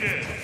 defeated.